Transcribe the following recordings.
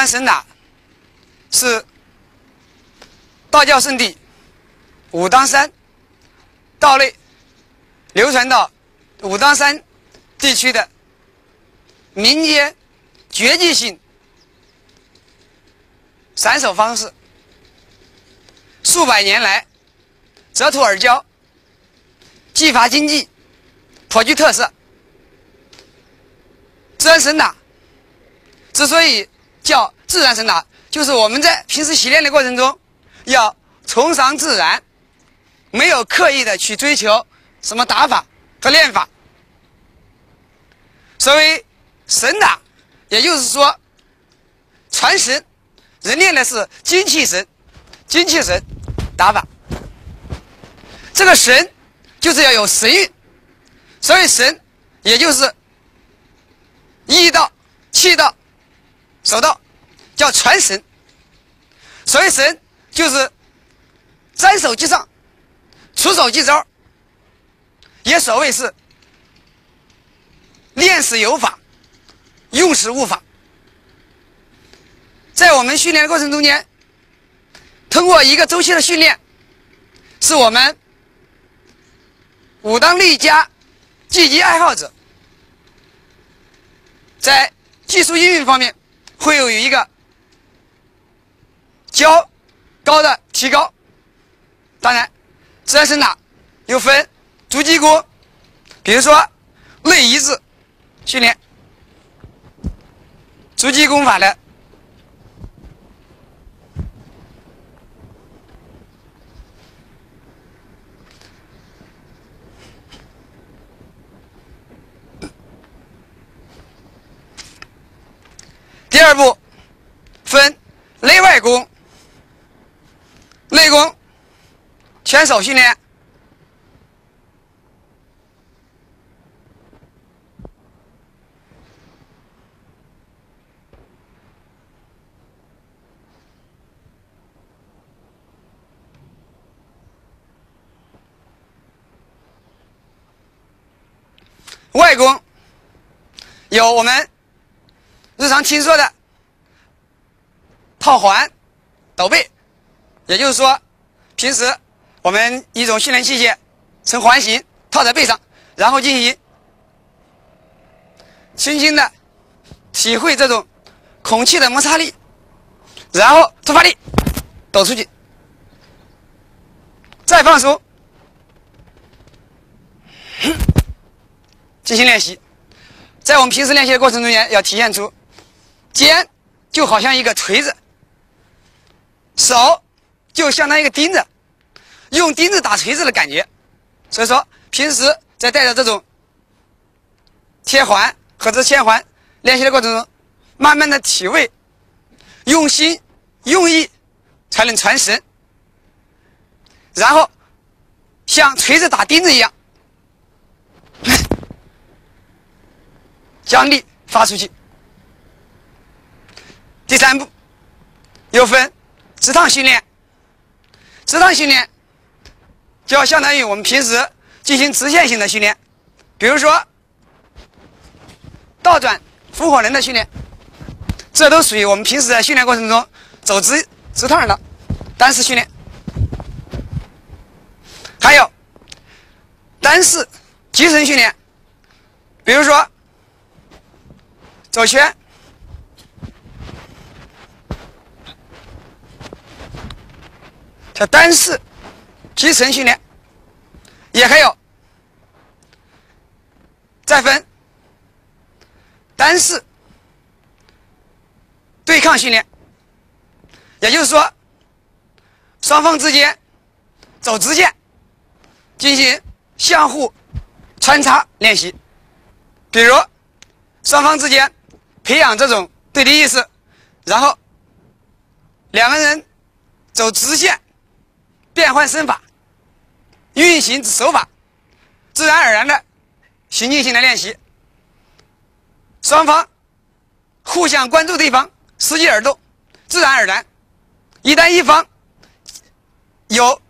然神打是道教圣地武当山道内流传到武当山地区的民间绝技性散手方式，数百年来折土而教，技法精济，颇具特色。自然神打之所以叫自然神打，就是我们在平时习练的过程中，要崇尚自然，没有刻意的去追求什么打法和练法。所谓神打，也就是说传神，人练的是精气神，精气神打法。这个神就是要有神韵，所以神也就是意道、气道。手道叫传神，所谓神就是沾手即上，出手即招，也所谓是练时有法，用时无法。在我们训练的过程中间，通过一个周期的训练，是我们武当力家技击爱好者在技术应用方面。会有一个较高的提高。当然，自然生长又分足肌功，比如说内移字训练，足肌功法的。第二步分内外功，内功全手训练，外功有我们。日常听说的套环、抖背，也就是说，平时我们一种训练器械呈环形套在背上，然后进行轻轻的体会这种空气的摩擦力，然后突发力抖出去，再放松，进行练习。在我们平时练习的过程中间，要体现出。肩就好像一个锤子，手就相当于一个钉子，用钉子打锤子的感觉。所以说，平时在带着这种贴环和这铅环练习的过程中，慢慢的体味，用心用意才能传神，然后像锤子打钉子一样，将力发出去。第三步，又分直趟训练。直趟训练就要相当于我们平时进行直线性的训练，比如说倒转伏火轮的训练，这都属于我们平时在训练过程中走直直趟的单式训练。还有单式集成训练，比如说走圈。叫单式集成训练，也还有再分单式对抗训练，也就是说，双方之间走直线进行相互穿插练习，比如双方之间培养这种对敌意识，然后两个人走直线。变换身法，运行手法，自然而然的行进性的练习。双方互相关注对方，伺机而动，自然而然。一旦一方有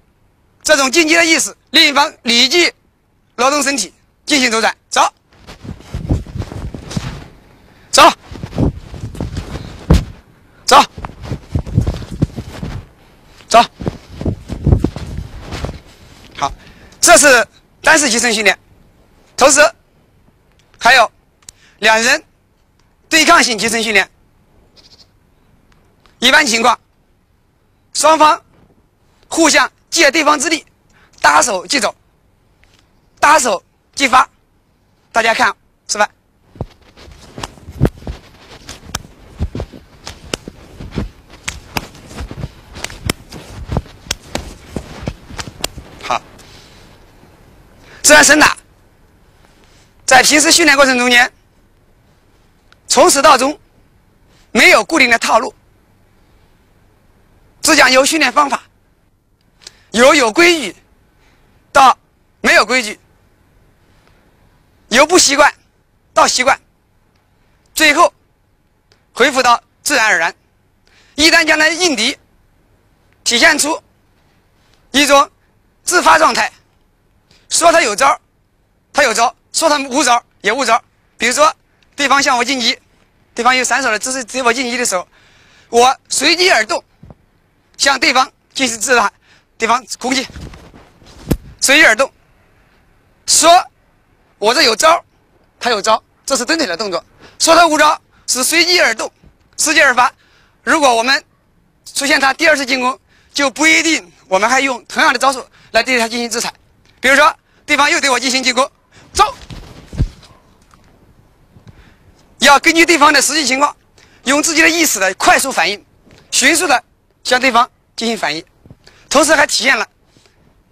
这种进击的意识，另一方立即挪动身体进行周转，走，走，走。好，这是单式集成训练，同时还有两人对抗性集成训练。一般情况，双方互相借对方之力，搭手即走，搭手即发。大家看是吧。自然绳打在平时训练过程中间，从始到终没有固定的套路，只讲由训练方法，由有规矩到没有规矩，由不习惯到习惯，最后恢复到自然而然。一旦将来应敌体现出一种自发状态，说他有招他有招；说他无招也无招。比如说，对方向我进击，对方有闪手的姿势对我进击的时候，我随机而动，向对方进行自打，对方攻击，随机而动，说我这有招他有招，这是蹲腿的动作；说他无招，是随机而动，伺机而发。如果我们出现他第二次进攻，就不一定我们还用同样的招数来对他进行制裁。比如说，对方又对我进行进攻，走，要根据对方的实际情况，用自己的意识的快速反应，迅速的向对方进行反应，同时还体现了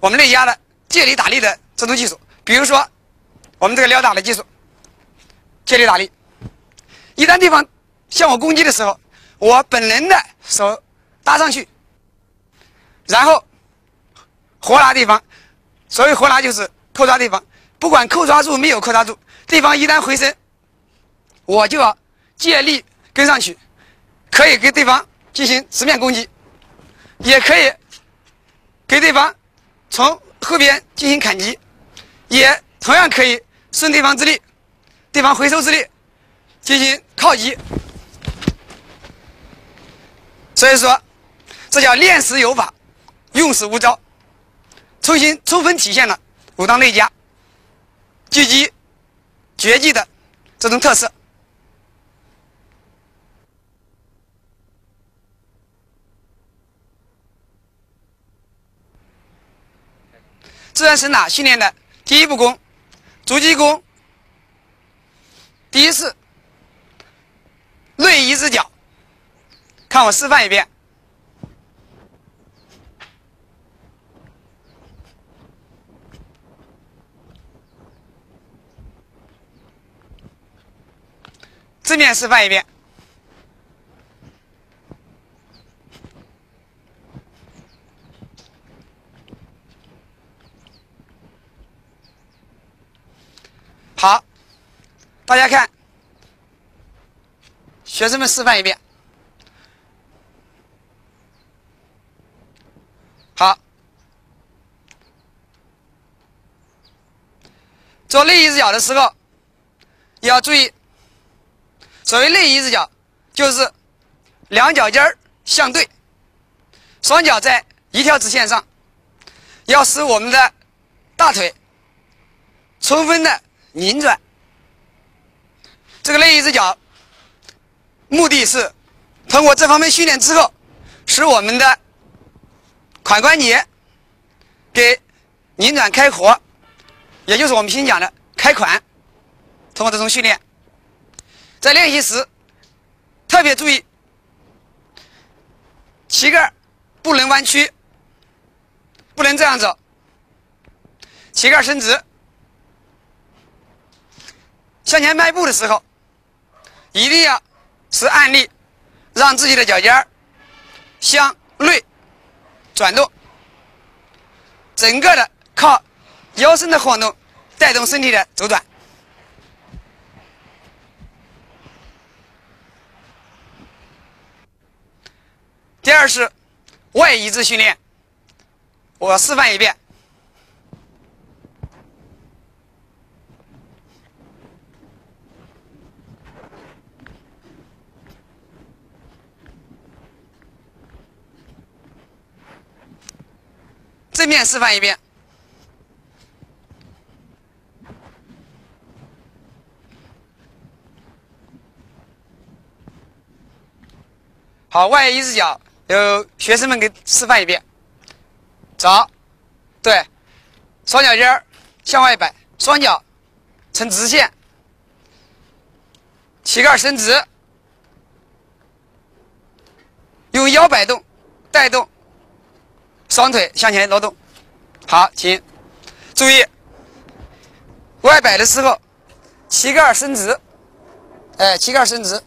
我们内压的借力打力的这种技术。比如说，我们这个撩打的技术，借力打力，一旦对方向我攻击的时候。我本能的手搭上去，然后活拉对方。所谓活拉就是扣抓对方，不管扣抓住没有扣抓住，对方一旦回身，我就要借力跟上去，可以给对方进行直面攻击，也可以给对方从后边进行砍击，也同样可以顺对方之力，对方回收之力进行靠击。所以说，这叫练时有法，用时无招，重新充分体现了武当内家狙击绝技的这种特色。自然神打训练的第一步功，足击功，第一次内一只脚。看我示范一遍，正面示范一遍。好，大家看，学生们示范一遍。好，做另一只脚的时候要注意，所谓内一只脚，就是两脚尖儿相对，双脚在一条直线上，要使我们的大腿充分的拧转。这个内一只脚，目的是通过这方面训练之后，使我们的。髋关节给拧转开合，也就是我们平时讲的开髋。通过这种训练，在练习时特别注意膝盖不能弯曲，不能这样走，膝盖伸直。向前迈步的时候，一定要是按力，让自己的脚尖向内。转动，整个的靠腰身的晃动带动身体的走转。第二是外移姿训练，我示范一遍。正面示范一遍。好，外一只脚由学生们给示范一遍。走，对，双脚尖向外摆，双脚呈直线，膝盖伸直，用腰摆动。带动。双腿向前挪动。好，请注意，外摆的时候膝盖伸直，哎，膝盖伸直。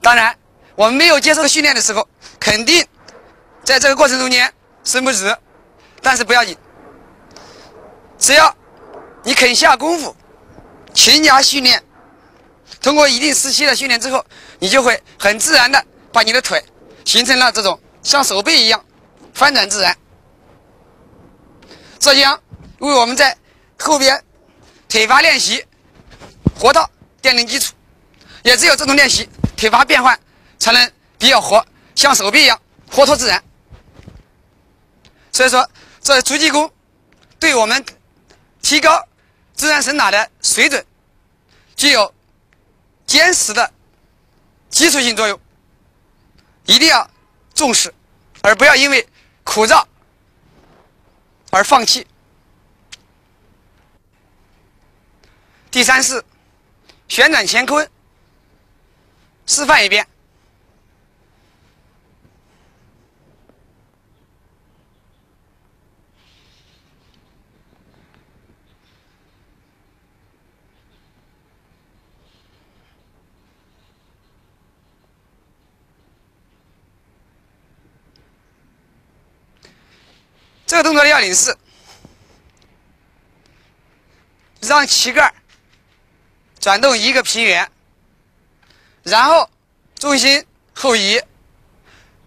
当然。我们没有接受训练的时候，肯定在这个过程中间伸不直，但是不要紧，只要你肯下功夫，勤加训练，通过一定时期的训练之后，你就会很自然的把你的腿形成了这种像手背一样翻转自然，这将为我们在后边腿法练习活到奠定基础。也只有这种练习，腿法变换。才能比较活，像手臂一样活脱自然。所以说，这足技功对我们提高自然神打的水准具有坚实的基础性作用，一定要重视，而不要因为枯燥而放弃。第三式旋转乾坤，示范一遍。这个动作的要领是：让膝盖转动一个平圆，然后重心后移，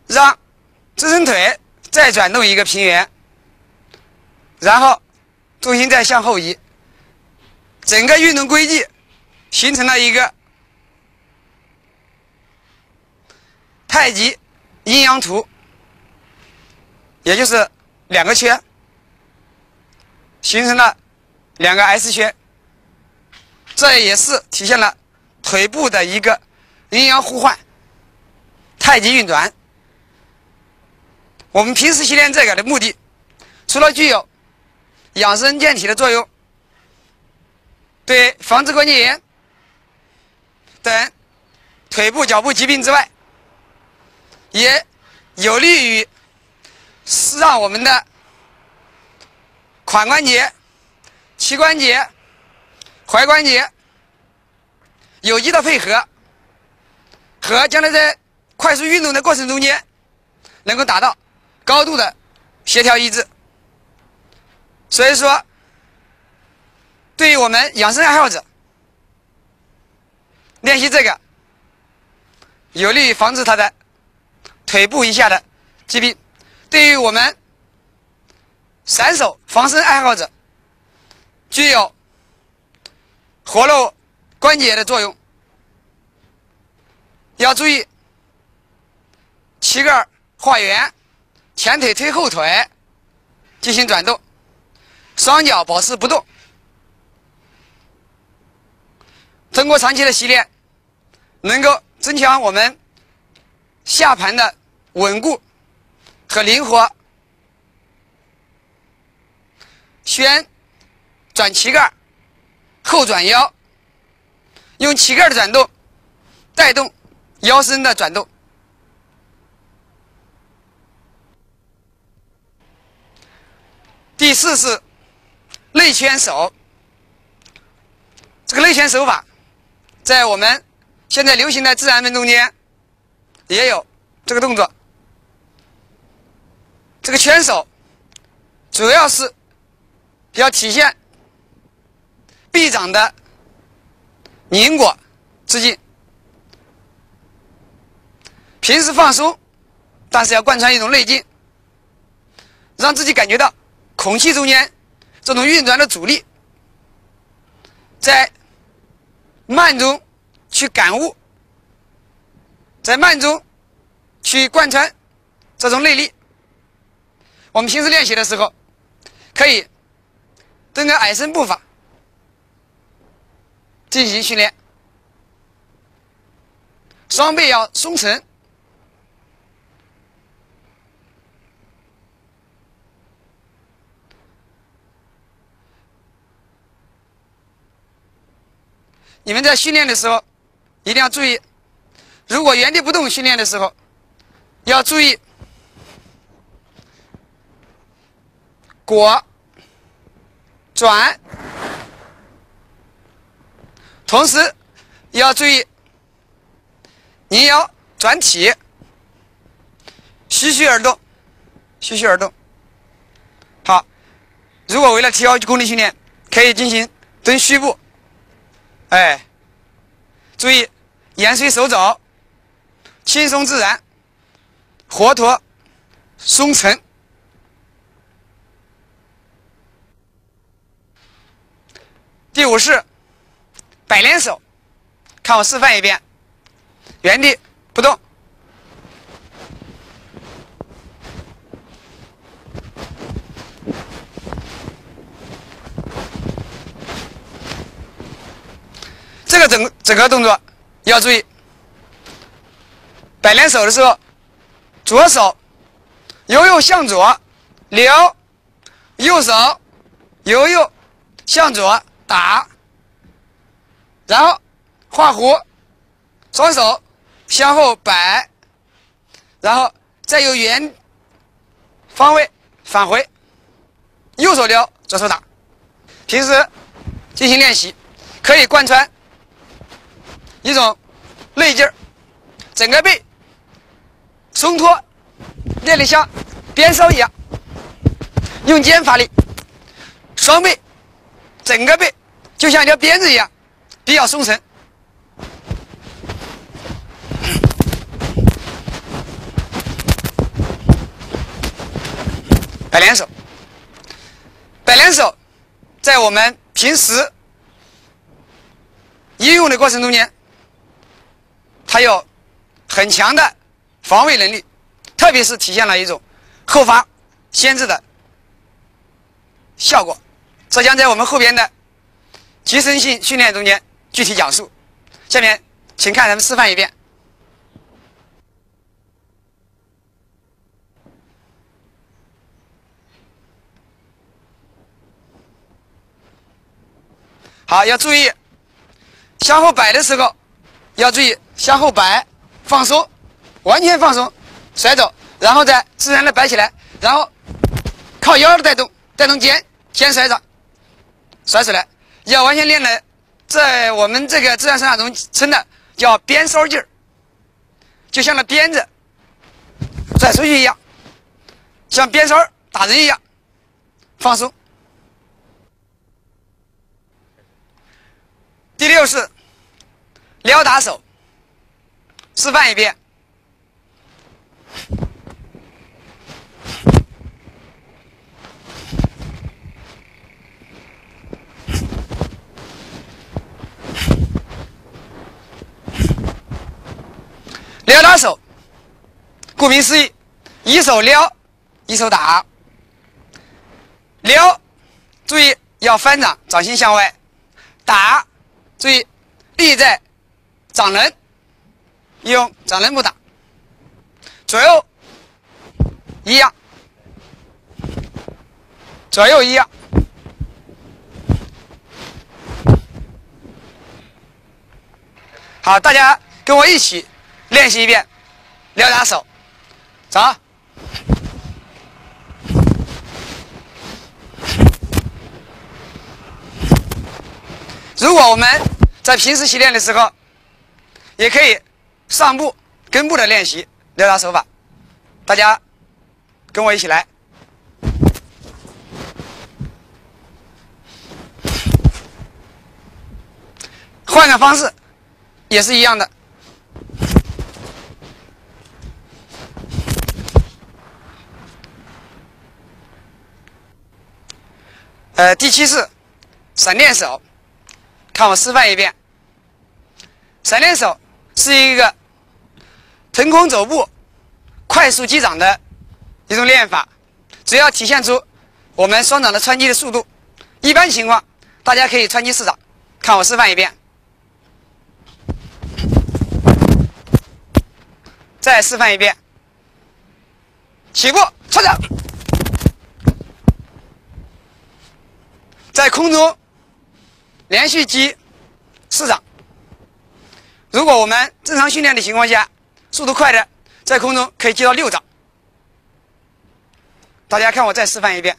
让支撑腿再转动一个平圆，然后重心再向后移。整个运动轨迹形成了一个太极阴阳图，也就是。两个圈形成了两个 S 圈，这也是体现了腿部的一个阴阳互换、太极运转。我们平时训练这个的目的，除了具有养生健体的作用，对防治关节炎等腿部、脚部疾病之外，也有利于。是让我们的髋关节、膝关节、踝关节有机的配合，和将来在快速运动的过程中间，能够达到高度的协调一致。所以说，对于我们养生爱好者，练习这个有利于防止他的腿部以下的疾病。对于我们散手防身爱好者，具有活络关节的作用。要注意，膝盖画圆，前腿推后腿进行转动，双脚保持不动。通过长期的习练，能够增强我们下盘的稳固。和灵活，先转膝盖，后转腰，用膝盖的转动。带动。腰身的转动。第四是。内圈手，这个内圈手法。在我们现在流行的自然分中间也有这个动作。这个圈手主要是要体现臂掌的拧裹之劲，平时放松，但是要贯穿一种内劲，让自己感觉到空气中间这种运转的阻力，在慢中去感悟，在慢中去贯穿这种内力。我们平时练习的时候，可以跟着矮身步法进行训练。双背要松沉。你们在训练的时候一定要注意，如果原地不动训练的时候，要注意果、转，同时要注意你要转体，虚虚而动，虚虚而动。好，如果为了提高功力训练，可以进行蹲虚步。哎，注意延随手肘，轻松自然，活脱松沉。第五式百连手，看我示范一遍，原地不动。这个整整个动作要注意，摆连手的时候，左手由右向左留，右手由右向左。打，然后画弧，双手向后摆，然后再由原方位返回，右手撩，左手打。平时进行练习，可以贯穿。一种内劲儿，整个背松脱，练得像鞭梢一样，用肩发力，双背整个背就像一条鞭子一样，比较松沉。摆连手，摆连手，在我们平时应用的过程中间。它有很强的防卫能力，特别是体现了一种后发先至的效果。这将在我们后边的提升性训练中间具体讲述。下面请看咱们示范一遍。好，要注意向后摆的时候要注意。向后摆，放松，完全放松，甩走，然后再自然的摆起来，然后靠腰的带动，带动肩，肩甩着，甩出来，要完全练的，在我们这个自然生长中称的叫鞭梢劲儿，就像那鞭子甩出去一样，像鞭梢打人一样，放松。第六是撩打手。示范一遍，撩打手，顾名思义，一手撩，一手打。撩，注意要翻掌，掌心向外；打，注意立在掌门。用掌人木打，左右一样，左右一样。好，大家跟我一起练习一遍撩打手，走。如果我们在平时习练的时候，也可以。上步、跟步的练习撩打手法，大家跟我一起来。换个方式也是一样的。呃，第七式闪电手，看我示范一遍。闪电手是一个。腾空走步，快速击掌的一种练法，主要体现出我们双掌的穿击的速度。一般情况，大家可以穿击四掌，看我示范一遍，再示范一遍。起步，穿掌，在空中连续击四掌。如果我们正常训练的情况下，速度快的，在空中可以击到六掌。大家看我再示范一遍。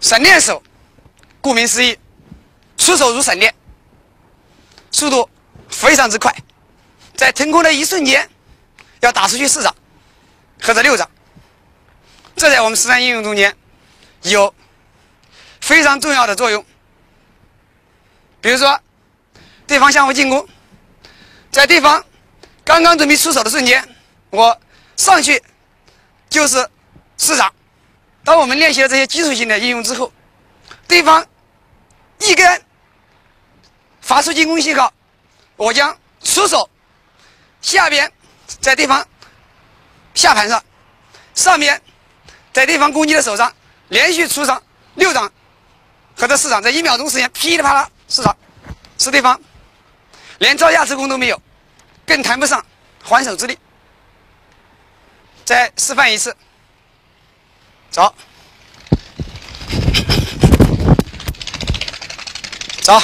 闪电手，顾名思义，出手如闪电，速度非常之快，在腾空的一瞬间，要打出去四掌或者六掌。这在我们实战应用中间有。非常重要的作用。比如说，对方向我进攻，在对方刚刚准备出手的瞬间，我上去就是四掌。当我们练习了这些基础性的应用之后，对方一根发出进攻信号，我将出手下边在对方下盘上，上面在对方攻击的手上连续出上六掌。和这市场在一秒钟时间噼里啪啦四掌，使对方连招架之功都没有，更谈不上还手之力。再示范一次，走，走，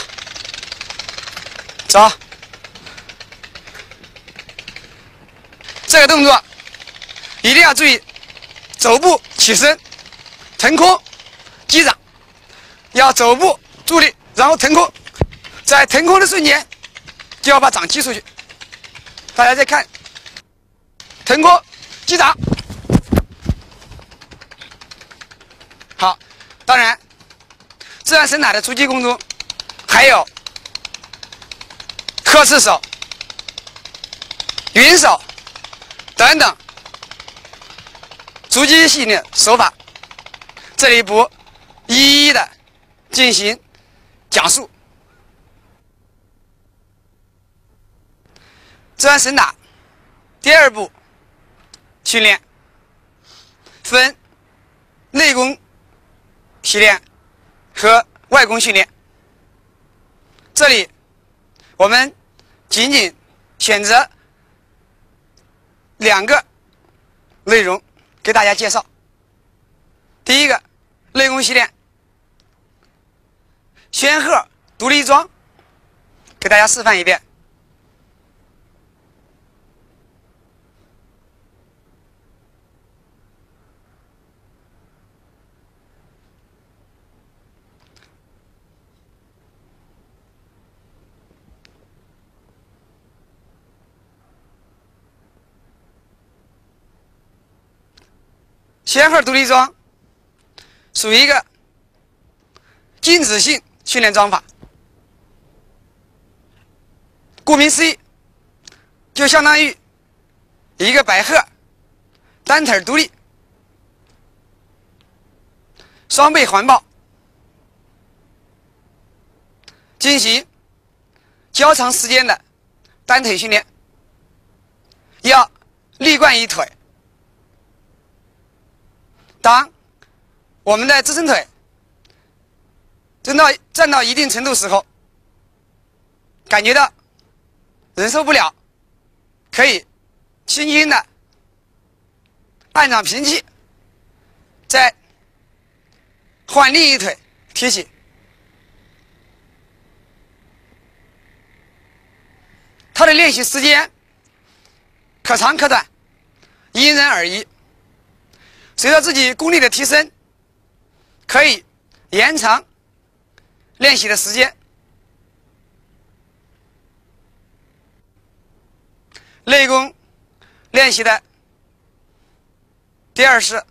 走，这个动作一定要注意，走步起身，腾空击掌。要走步助力，然后腾空，在腾空的瞬间就要把掌击出去。大家再看，腾空击掌。好，当然，自然神打的出击功中还有鹤翅手、云手等等足击系列手法，这里不一一的。进行讲述。自然神打第二步训练分内功训练和外功训练。这里我们仅仅选择两个内容给大家介绍。第一个内功训练。仙鹤独立装，给大家示范一遍。仙鹤独立桩属于一个静止性。训练章法，顾名思义，就相当于一个白鹤单腿独立，双背环抱，进行较长时间的单腿训练，要立贯于腿。当我们的支撑腿。站到站到一定程度时候，感觉到忍受不了，可以轻轻的按掌平气，再换另一腿提起。它的练习时间可长可短，因人而异。随着自己功力的提升，可以延长。练习的时间，内功练习的第二式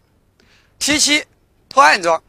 提膝托案桩。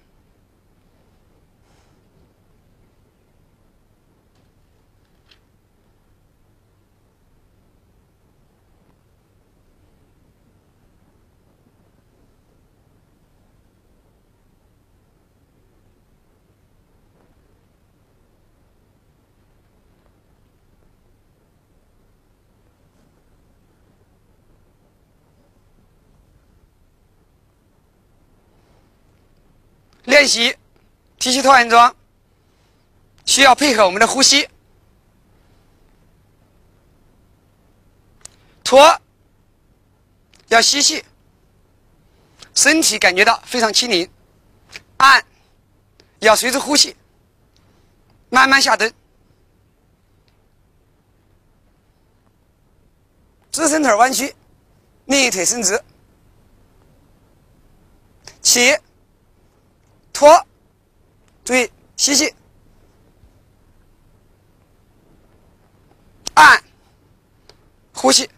练习提起拖鞍桩，需要配合我们的呼吸。拖要吸气，身体感觉到非常轻盈；按要随着呼吸慢慢下蹲。支撑腿弯曲，另一腿伸直，起，拖，注意吸气，按，呼吸。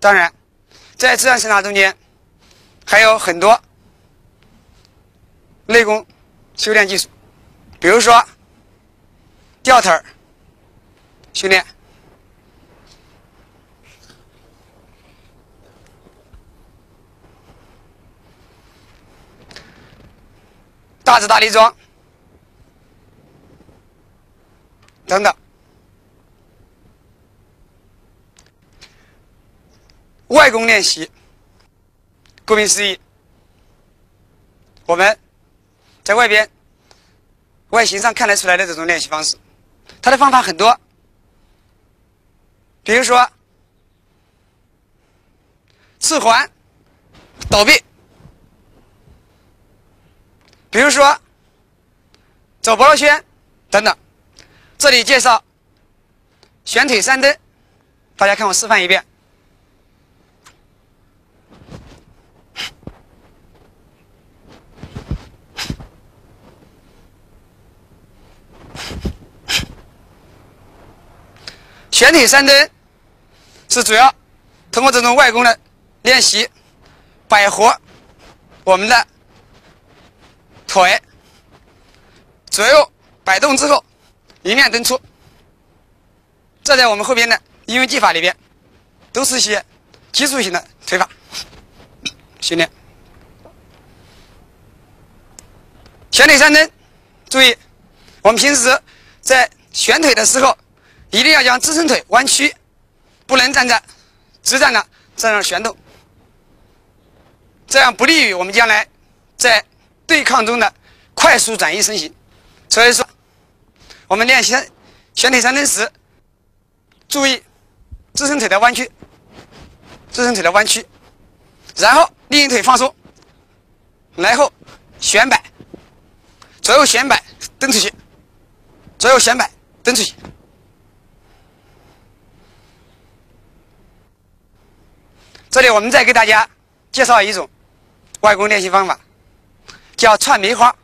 当然，在自然生产中间。还有很多内功修炼技术，比如说吊腿儿训练、大字大立桩等等。外功练习。顾名思义，我们在外边外形上看得出来的这种练习方式，它的方法很多。比如说，刺环、倒闭；比如说，走波罗圈等等。这里介绍旋腿三蹬，大家看我示范一遍。旋腿三蹬是主要通过这种外功的练习，摆活我们的腿，左右摆动之后，迎面蹬出。这在我们后边的应用技法里边，都是一些基础型的腿法训练。旋腿三蹬，注意，我们平时在旋腿的时候。一定要将支撑腿弯曲，不能站在直站的这样旋动，这样不利于我们将来在对抗中的快速转移身形。所以说，我们练习旋腿三蹬时，注意支撑腿的弯曲，支撑腿的弯曲，然后另一腿放松，来后旋摆，左右旋摆蹬出去，左右旋摆蹬出去。这里我们再给大家介绍一种外功练习方法，叫串梅花。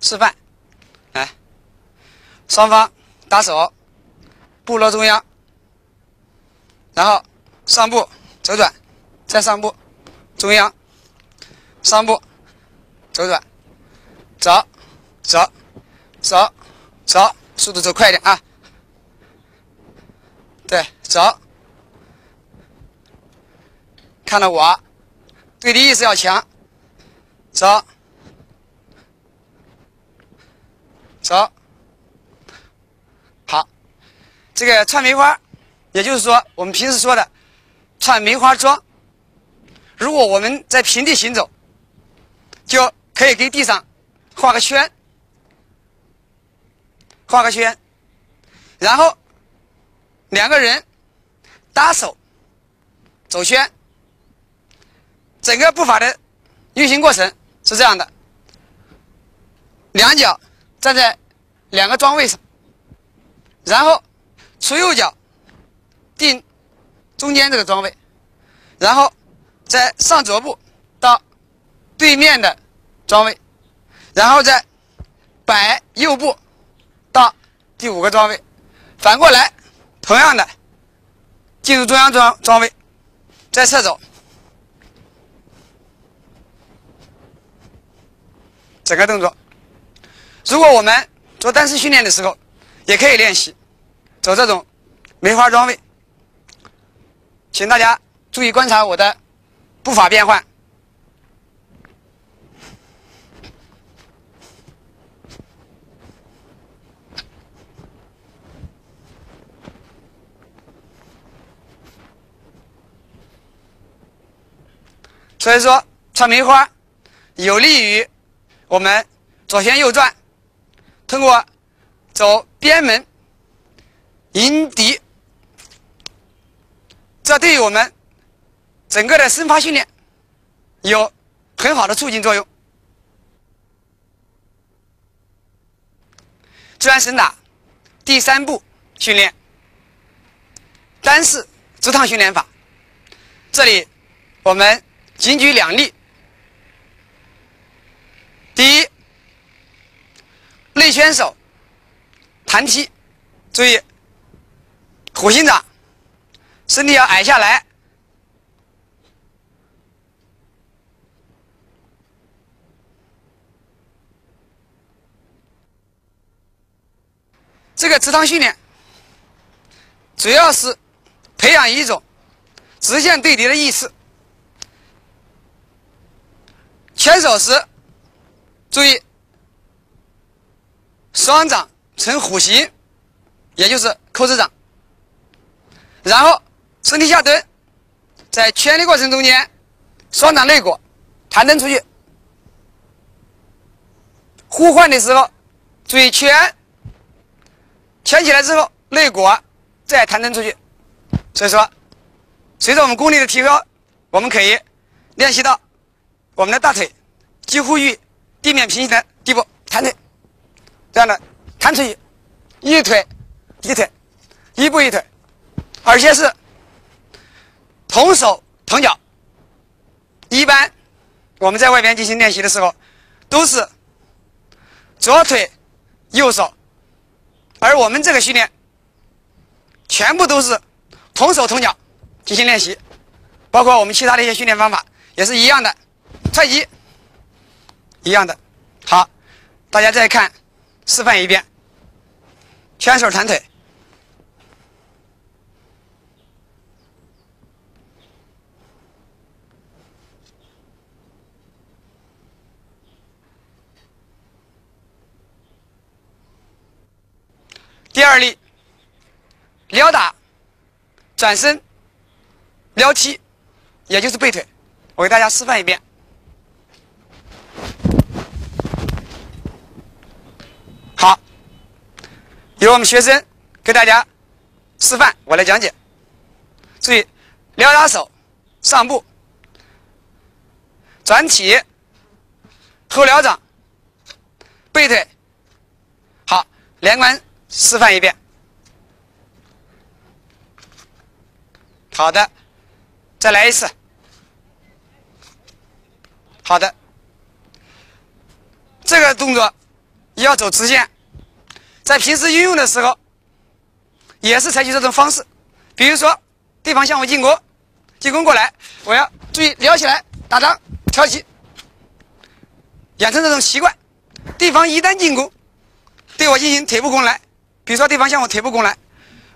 示范，来，双方打手，步落中央，然后上步走转，再上步中央，上步走转，走走走走，速度走快一点啊！对，走。看到我，对敌意识要强，走，走，好，这个串梅花，也就是说我们平时说的串梅花桩。如果我们在平地行走，就可以给地上画个圈，画个圈，然后两个人搭手走圈。整个步法的运行过程是这样的：两脚站在两个桩位上，然后出右脚定中间这个桩位，然后再上左步到对面的桩位，然后再摆右步到第五个桩位，反过来同样的进入中央桩桩位，再侧走。整个动作，如果我们做单式训练的时候，也可以练习走这种梅花桩位。请大家注意观察我的步伐变换。所以说穿梅花有利于。我们左旋右转，通过走边门迎敌，这对于我们整个的身法训练有很好的促进作用。自然神打第三步训练单式直趟训练法，这里我们仅举两例。第一，内旋手弹踢，注意虎心掌，身体要矮下来。这个直趟训练主要是培养一种直线对敌的意识。牵手时注意双掌呈虎形，也就是扣子掌。然后身体下蹲，在圈的过程中间，双掌内裹弹蹬出去。互换的时候，注意圈。圈起来之后，内裹再弹蹬出去。所以说，随着我们功力的提高，我们可以练习到我们的大腿几乎与地面平行的地步弹腿，这样的弹出去，一腿一腿，一步一腿，而且是同手同脚。一般我们在外边进行练习的时候，都是左腿右手。而我们这个训练，全部都是同手同脚进行练习，包括我们其他的一些训练方法也是一样的，踹击一样的。好，大家再看示范一遍，圈手弹腿。第二例，撩打、转身、撩踢，也就是背腿。我给大家示范一遍。好，由我们学生给大家示范，我来讲解。注意，撩打手上步，转体，后撩掌，背腿。好，连贯。示范一遍，好的，再来一次，好的，这个动作要走直线，在平时运用的时候，也是采取这种方式，比如说对方向我进攻，进攻过来，我要注意撩起来打裆挑起，养成这种习惯，对方一旦进攻，对我进行腿部攻来。比如说，对方向我腿部攻来，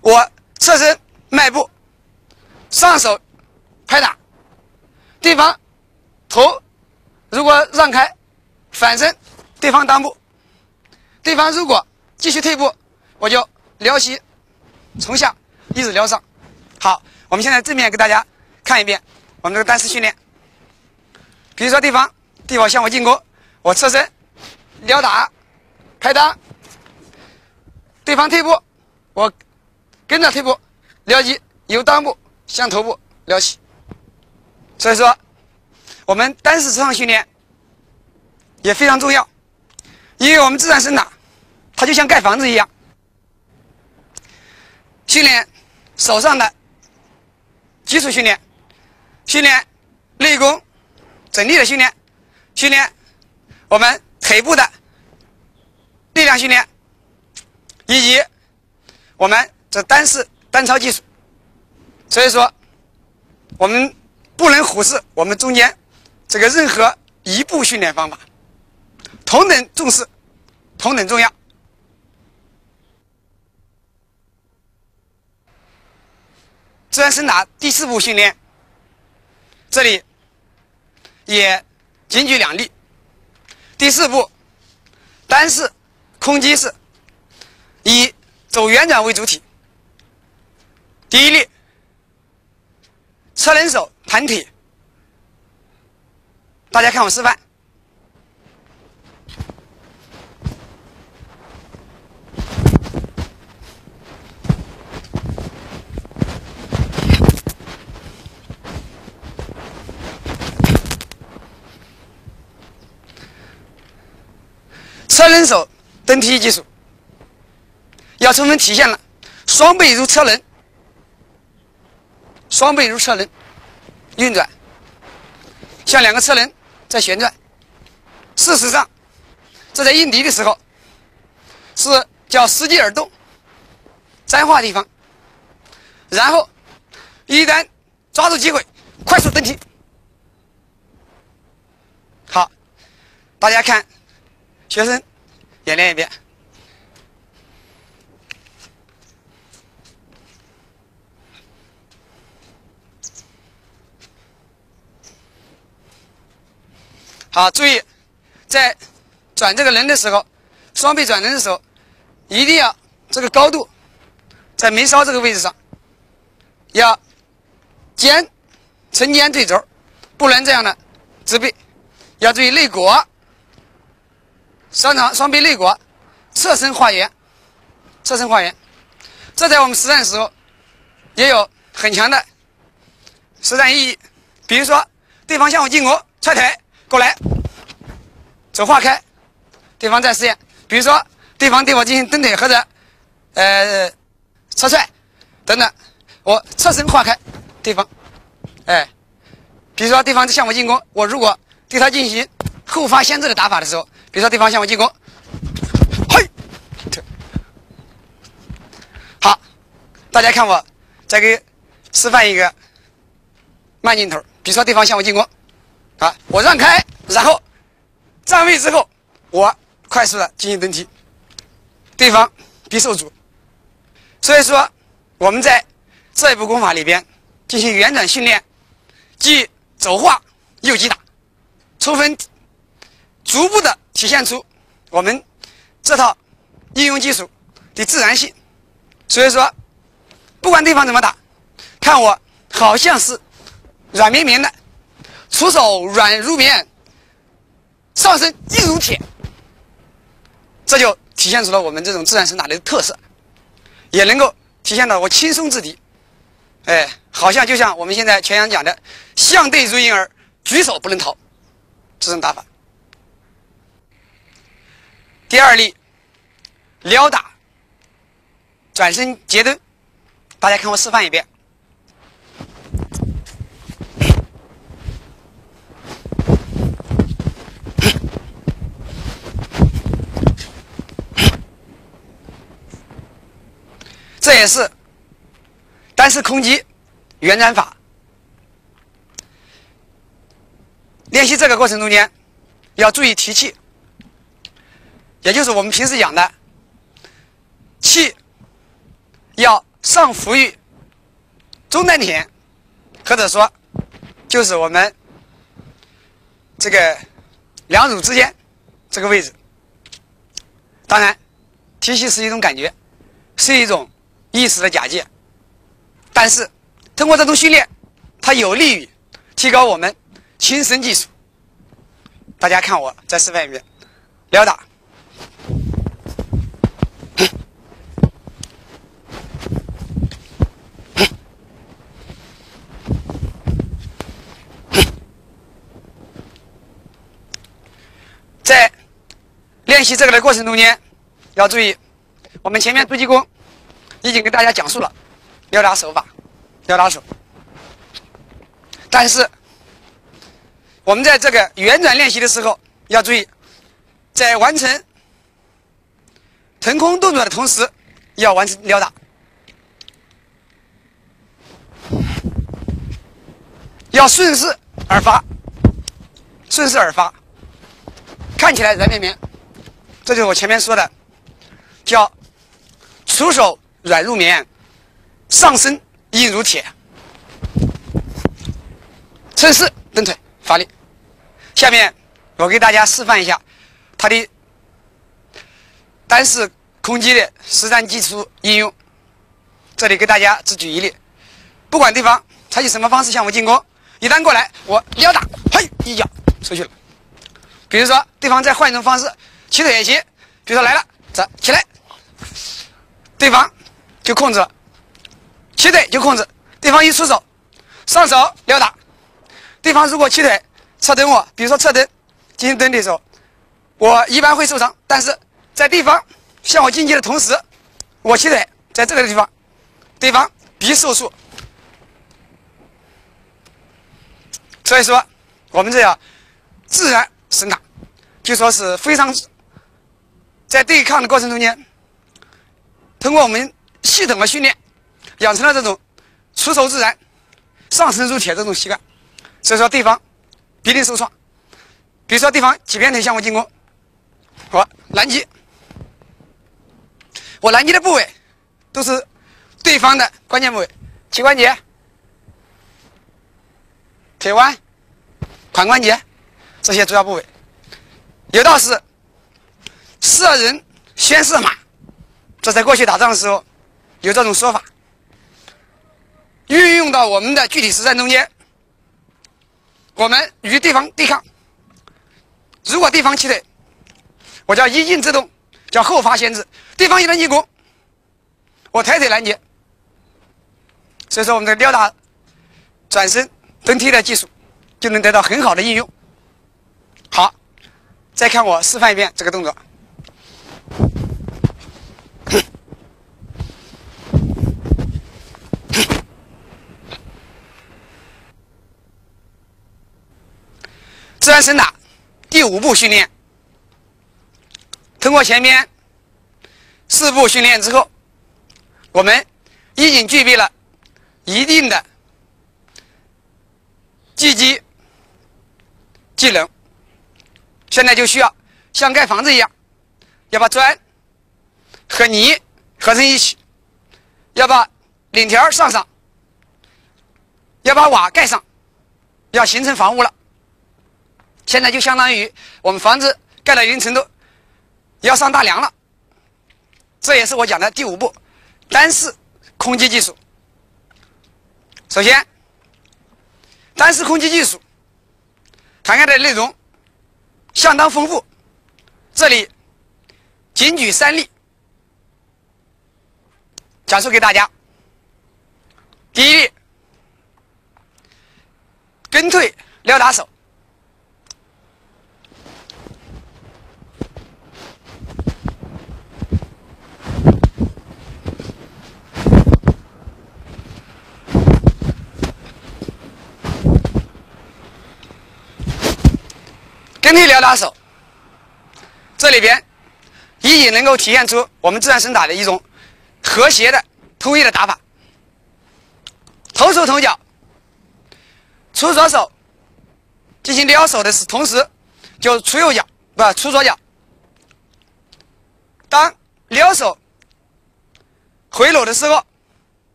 我侧身迈步，上手拍打，对方头如果让开，反身，对方裆部，对方如果继续退步，我就撩膝，从下一直撩上。好，我们现在正面给大家看一遍我们这个单式训练。比如说，对方对方向我进攻，我侧身撩打，拍裆。对方退步，我跟着退步，撩起，由裆部向头部撩起。所以说，我们单式上训练也非常重要，因为我们自然伸打，它就像盖房子一样，训练手上的基础训练，训练内功整体的训练，训练我们腿部的力量训练。以及我们这单式单操技术，所以说我们不能忽视我们中间这个任何一步训练方法，同等重视，同等重要。自然伸打第四步训练，这里也仅举两例。第四步单式空击式。以走圆转为主体。第一例，车轮手弹腿，大家看我示范。车轮手蹬踢技术，要充分体现了双倍如车轮，双倍如车轮运转，像两个车轮在旋转。事实上，这在应敌的时候是叫伺机而动，粘化地方，然后一旦抓住机会，快速蹬踢。好，大家看。学生演练一遍。好，注意，在转这个轮的时候，双臂转轮的时候，一定要这个高度在眉梢这个位置上，要肩沉肩对轴，不能这样的直臂，要注意肋骨。双掌双臂肋骨，侧身画圆，侧身画圆，这在我们实战的时候也有很强的实战意义。比如说，对方向我进攻，踹腿过来，手化开，对方再试验。比如说，对方对我进行蹬腿或者呃侧踹等等，我侧身化开，对方，哎，比如说对方向我进攻，我如果对他进行后发先至的打法的时候。比如说，对方向我进攻，嘿，好，大家看我再给示范一个慢镜头。比如说，对方向我进攻，啊，我让开，然后站位之后，我快速的进行蹬踢，对方必受阻。所以说，我们在这一部功法里边进行圆转训练，即走化又击打，充分逐步的。体现出我们这套应用技术的自然性，所以说，不管对方怎么打，看我好像是软绵绵的，出手软如棉，上身硬如铁，这就体现出了我们这种自然神打的特色，也能够体现到我轻松制敌，哎，好像就像我们现在全阳讲的“相对如婴儿，举手不能逃”这种打法。第二例，撩打，转身截蹲，大家看我示范一遍。这也是单式空击圆转法。练习这个过程中间，要注意提气。也就是我们平时讲的气要上浮于中丹田，或者说就是我们这个两乳之间这个位置。当然，提气是一种感觉，是一种意识的假借，但是通过这种训练，它有利于提高我们轻身技术。大家看我再示范一遍，撩打。在练习这个的过程中间，要注意，我们前面突击功已经给大家讲述了撩打手法，撩打手。但是我们在这个圆转练习的时候，要注意，在完成腾空动作的同时，要完成撩打，要顺势而发，顺势而发。看起来软绵绵，这就是我前面说的，叫出手软如棉，上身硬如铁。趁势蹬腿发力。下面我给大家示范一下它的单式空击的实战基础应用。这里给大家只举一例，不管对方采取什么方式向我进攻，一旦过来，我撩打，嘿，一脚出去了。比如说，对方再换一种方式，起腿也行。比如说来了，走起来，对方就控制了，起腿就控制。对方一出手，上手撩打。对方如果起腿侧蹬我，比如说侧蹬进行蹬的时候，我一般会受伤。但是在对方向我进击的同时，我起腿在这个地方，对方必受术。所以说，我们这叫自然神打，就说是非常在对抗的过程中间，通过我们系统的训练，养成了这种出手自然、上身如铁这种习惯。所以说，对方必定受创。比如说，对方几遍腿向我进攻，我拦击，我拦击的部位都是对方的关键部位，膝关节。腿弯、髋关节这些主要部位，有道是“射人先射马”，这在过去打仗的时候有这种说法。运用到我们的具体实战中间，我们与对方对抗，如果对方起腿，我叫一进制动，叫后发先至；对方一旦进攻，我抬腿拦截。所以说，我们的撩打、转身。蹬踢的技术就能得到很好的应用。好，再看我示范一遍这个动作。自然伸打第五步训练，通过前面四步训练之后，我们已经具备了一定的。积极技能，现在就需要像盖房子一样，要把砖和泥合成一起，要把领条上上，要把瓦盖上，要形成房屋了。现在就相当于我们房子盖到一定程度，要上大梁了。这也是我讲的第五步，单式空击技术。首先。单式空击技术涵盖的内容相当丰富，这里仅举三例讲述给大家。第一例，跟退撩打手。跟腿撩打手，这里边已经能够体现出我们自然神打的一种和谐的、统一的打法。同手同脚，出左手进行撩手的时同时，就出右脚不出左脚。当撩手回搂的时候，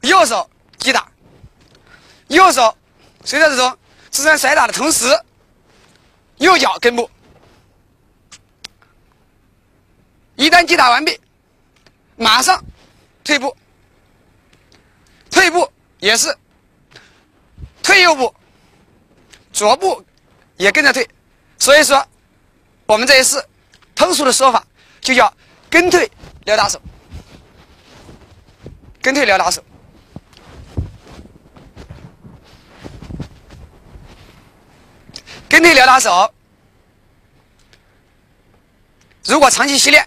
右手击打，右手随着这种自然甩打的同时。右脚跟步，一旦击打完毕，马上退步，退步也是退右步，左步也跟着退，所以说我们这一式通俗的说法就叫跟退撩打手，跟退撩打手，跟退撩打手。如果长期训练，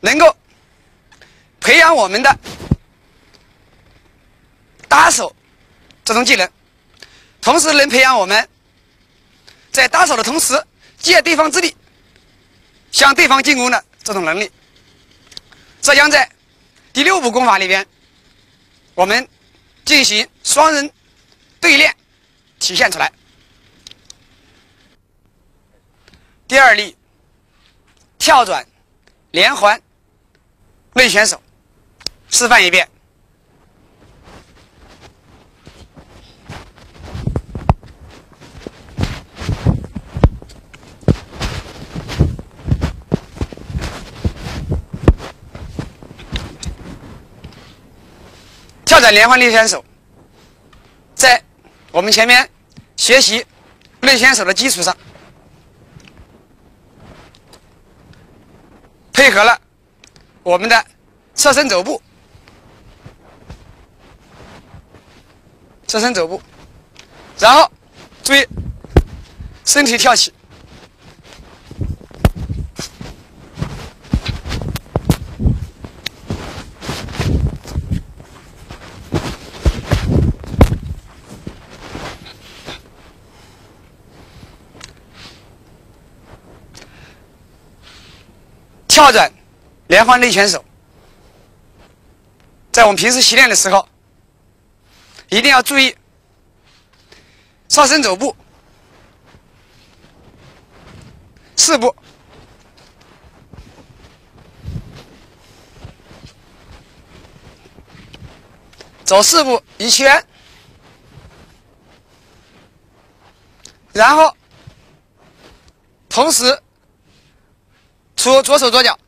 能够培养我们的打手这种技能，同时能培养我们在打手的同时借对方之力向对方进攻的这种能力，这将在第六步功法里边我们进行双人对练体现出来。第二例。跳转，连环，内旋手，示范一遍。跳转连环内旋手，在我们前面学习类选手的基础上，配合了我们的侧身走步，侧身走步，然后注意身体跳起。跳转连环内拳手，在我们平时习练的时候，一定要注意上身走步四步，走四步一圈，然后同时。出左手左脚，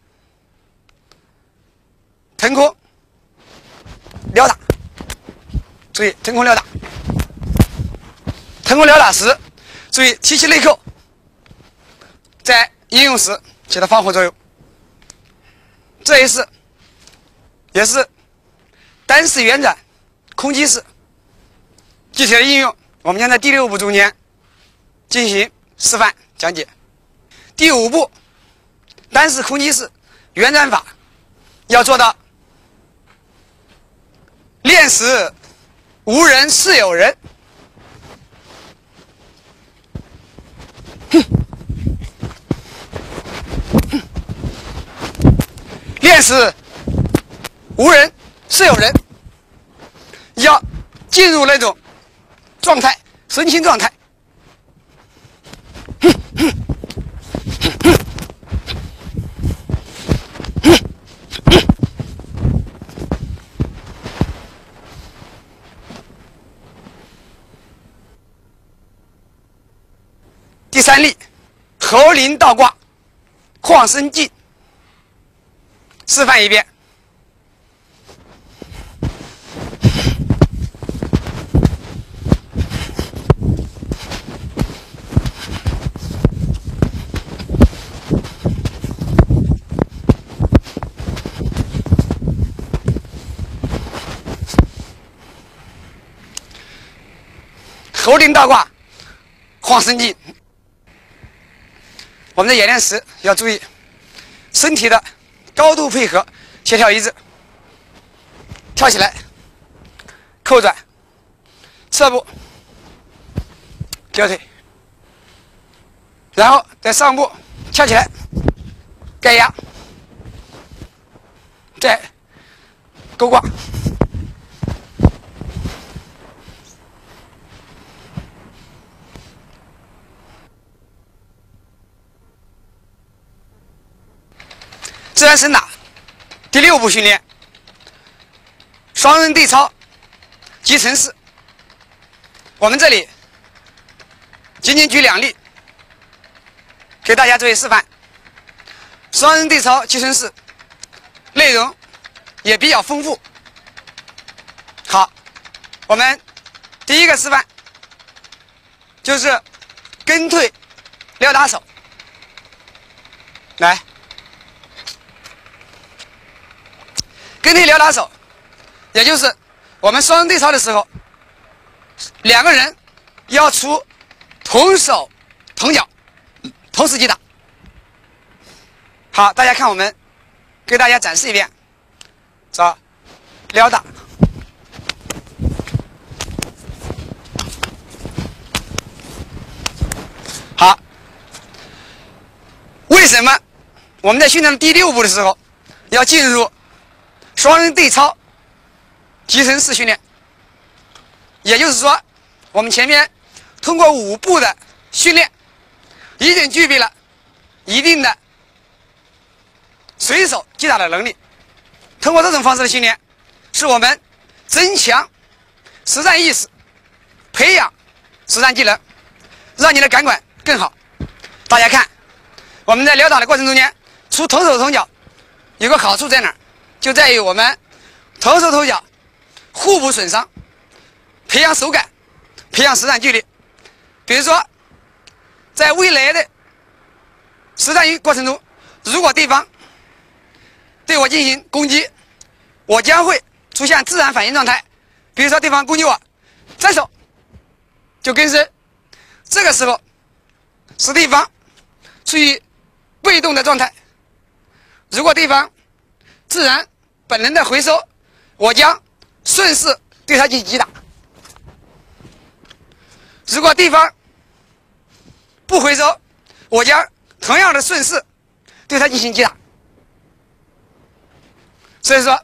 腾空撩打，注意腾空撩打。腾空撩打时，注意提起内扣，在应用时起到防护作用。这一式也是单式圆转空击式，具体的应用我们将在第六步中间进行示范讲解。第五步。单是空击式圆转法要做到练时无人是有人，练时无人是有人，要进入那种状态，身心状态。第三例，猴林倒挂，晃身进。示范一遍。猴林倒挂，晃身进。我们在演练时要注意身体的高度配合、协调一致。跳起来，扣转，侧步，交腿，然后在上步跳起来，盖压，再勾挂。自然伸打第六步训练，双人对操集成式。我们这里仅仅举两例，给大家作为示范。双人对操集成式内容也比较丰富。好，我们第一个示范就是跟退撩打手，来。跟腿撩打手，也就是我们双人对操的时候，两个人要出同手同脚，同时击打。好，大家看我们给大家展示一遍，走，撩打。好，为什么我们在训练第六步的时候要进入？双人对操集成式训练，也就是说，我们前面通过五步的训练，已经具备了一定的随手击打的能力。通过这种方式的训练，是我们增强实战意识、培养实战技能，让你的感官更好。大家看，我们在撩打的过程中间，出同手同脚，有个好处在哪儿？就在于我们同手同脚互不损伤，培养手感，培养实战距离。比如说，在未来的实战过程中，如果对方对我进行攻击，我将会出现自然反应状态。比如说，对方攻击我，这手就跟身，这个时候使对方处于被动的状态。如果对方自然本能的回收，我将顺势对他进行击打。如果对方不回收，我将同样的顺势对他进行击打。所以说，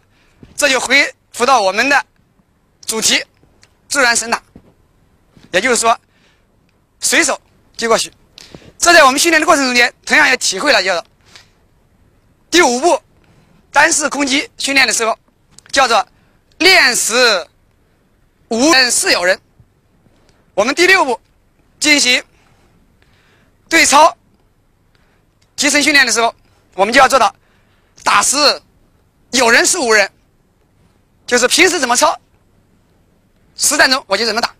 这就回复到我们的主题：自然神打。也就是说，随手接过去。这在我们训练的过程中间，同样也体会了叫做第五步单式攻击训练的时候，叫做练时无人是有人。我们第六步进行对操集成训练的时候，我们就要做到打时有人是无人，就是平时怎么操，实战中我就怎么打。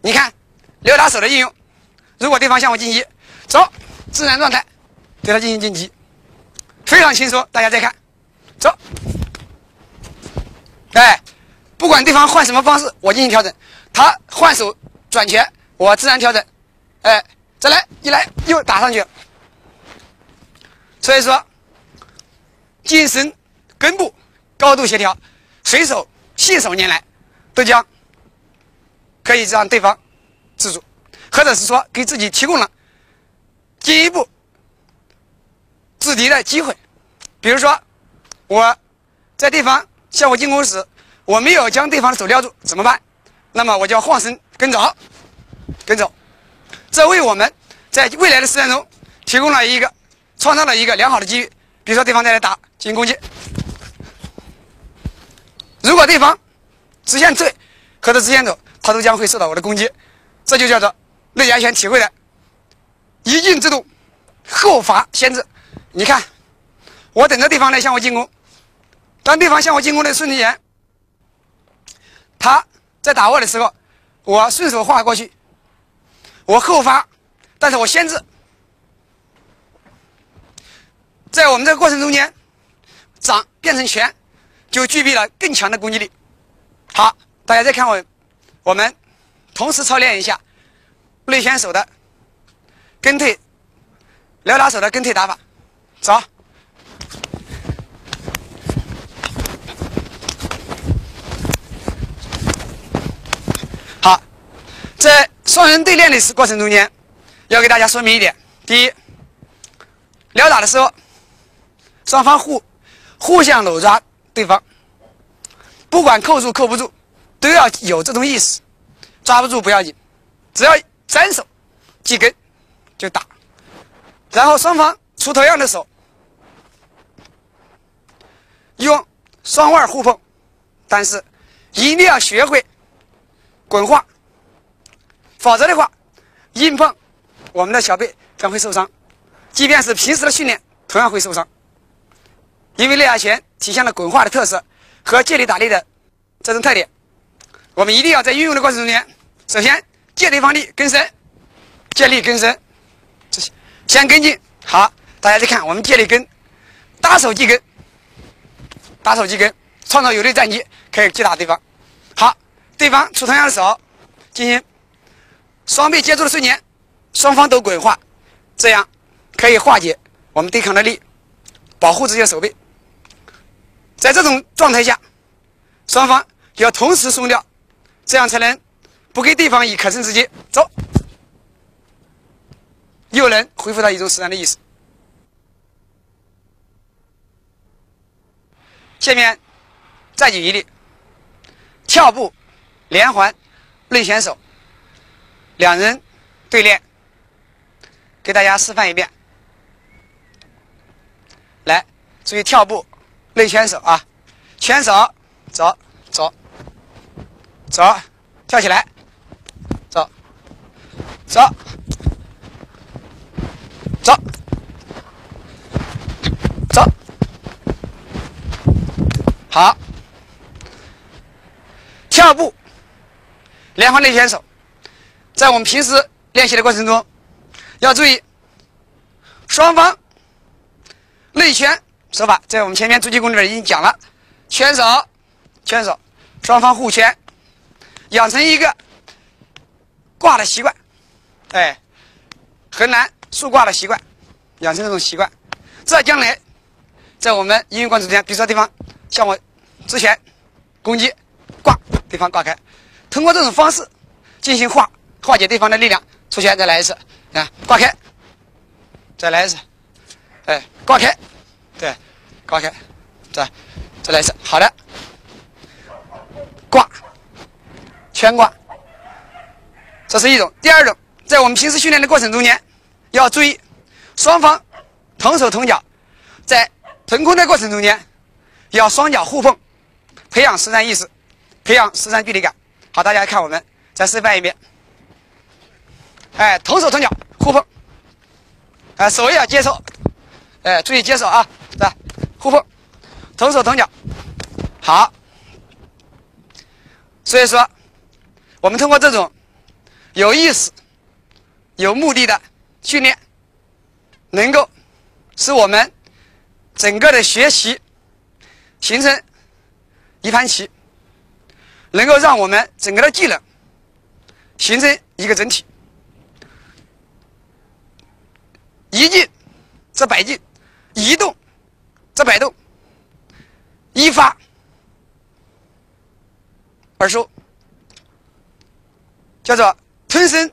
你看撩打手的应用，如果对方向我进击，走自然状态对他进行进击，非常轻松。大家再看，走，哎，不管对方换什么方式，我进行调整，他换手。转拳，我自然调整，哎，再来一来又打上去。所以说，精神根部高度协调，随手信手拈来，都将可以让对方自主，或者是说给自己提供了进一步制敌的机会。比如说，我在对方向我进攻时，我没有将对方的手撩住，怎么办？那么我就要晃身跟走，跟走，这为我们在未来的实战中提供了一个创造了一个良好的机遇。比如说，对方在这打进行攻击，如果对方直线退或者直线走，他都将会受到我的攻击。这就叫做内家拳体会的一进制动，后发先至。你看，我等着对方来向我进攻，当对方向我进攻的瞬间，他。在打握的时候，我顺手划过去，我后发，但是我先制，在我们这个过程中间，掌变成拳，就具备了更强的攻击力。好，大家再看我，我们同时操练一下内旋手的跟退，撩打手的跟退打法，走。在双人对练的过程中间，要给大家说明一点：第一，撩打的时候，双方互互相搂抓对方，不管扣住扣不住，都要有这种意识。抓不住不要紧，只要沾手记根就打。然后双方出同样的手，用双腕互碰，但是一定要学会滚化。否则的话，硬碰我们的小背将会受伤，即便是平时的训练同样会受伤。因为内压拳体现了滚化的特色和借力打力的这种特点，我们一定要在运用的过程中间，首先借对方力跟深，借力跟深，这些先跟进。好，大家再看，我们借力跟，打手击跟，打手击跟，创造有力战机，可以击打对方。好，对方出同样的手进行。双臂接触的瞬间，双方都滚化，这样可以化解我们对抗的力，保护自己的手臂。在这种状态下，双方要同时松掉，这样才能不给对方以可乘之机。走，又能恢复到一种实战的意识。下面再举一例：跳步连环内旋手。两人对练，给大家示范一遍。来，注意跳步，内圈手啊，圈手，走走走，跳起来，走走走走，好，跳步，连环内圈手。在我们平时练习的过程中，要注意，双方内圈手法，在我们前面筑基功里边已经讲了，圈手，圈手，双方互圈，养成一个挂的习惯，哎，横栏竖挂的习惯，养成这种习惯，这将来在我们应用关注间，比如说对方向我之前攻击挂，对方挂开，通过这种方式进行化化解对方的力量，出拳再来一次。啊，挂开，再来一次，哎，挂开，对，挂开，再再来一次，好的，挂，全挂，这是一种。第二种，在我们平时训练的过程中间，要注意双方同手同脚，在腾空的过程中间，要双脚互碰，培养实战意识，培养实战距离感。好，大家看，我们再示范一遍，哎，同手同脚。互碰，哎，手也要接受，哎，注意接受啊，来，互碰，同手同脚，好。所以说，我们通过这种有意识、有目的的训练，能够使我们整个的学习形成一盘棋，能够让我们整个的技能形成一个整体。一进则百进，一动则百动，一发而收，叫做吞身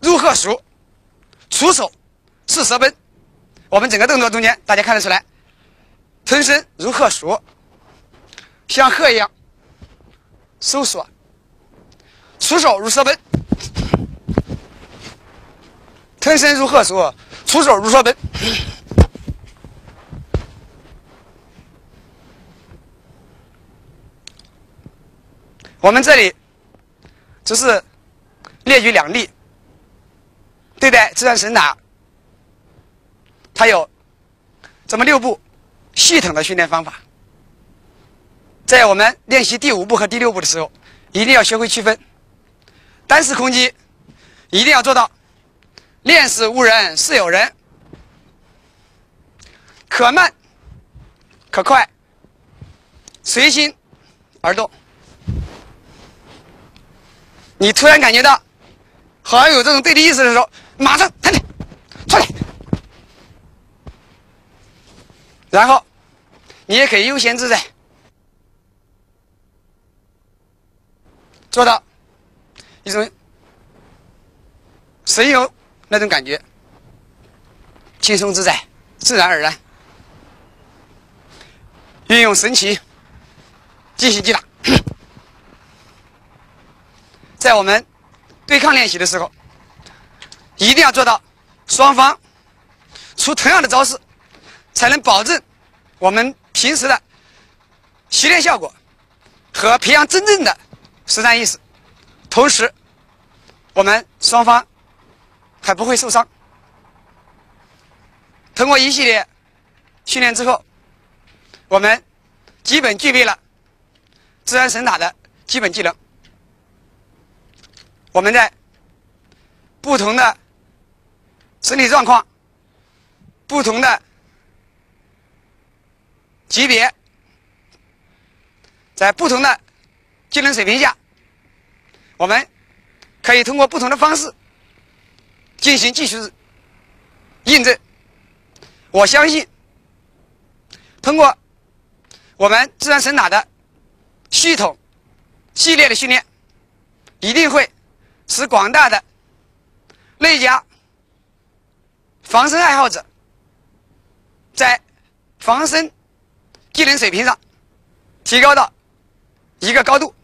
入鹤熟，出手是蛇奔。我们整个动作中间，大家看得出来，吞身如鹤熟，像鹤一样收缩，出手如蛇奔。吞身如鹤熟，出手如蛇奔。我们这里只是列举两例，对待自然神打，它有这么六步系统的训练方法。在我们练习第五步和第六步的时候，一定要学会区分单式空击，一定要做到。练死无人，是有人。可慢，可快，随心而动。你突然感觉到好像有这种对立意识的时候，马上弹起，出来。然后你也可以悠闲自在，做到一种神游。那种感觉，轻松自在，自然而然。运用神奇，继续击打。在我们对抗练习的时候，一定要做到双方出同样的招式，才能保证我们平时的习练效果和培养真正的实战意识。同时，我们双方。还不会受伤。通过一系列训练之后，我们基本具备了自然神打的基本技能。我们在不同的身体状况、不同的级别，在不同的技能水平下，我们可以通过不同的方式。进行继续印证，我相信通过我们自然神打的系统系列的训练，一定会使广大的内家防身爱好者在防身技能水平上提高到一个高度。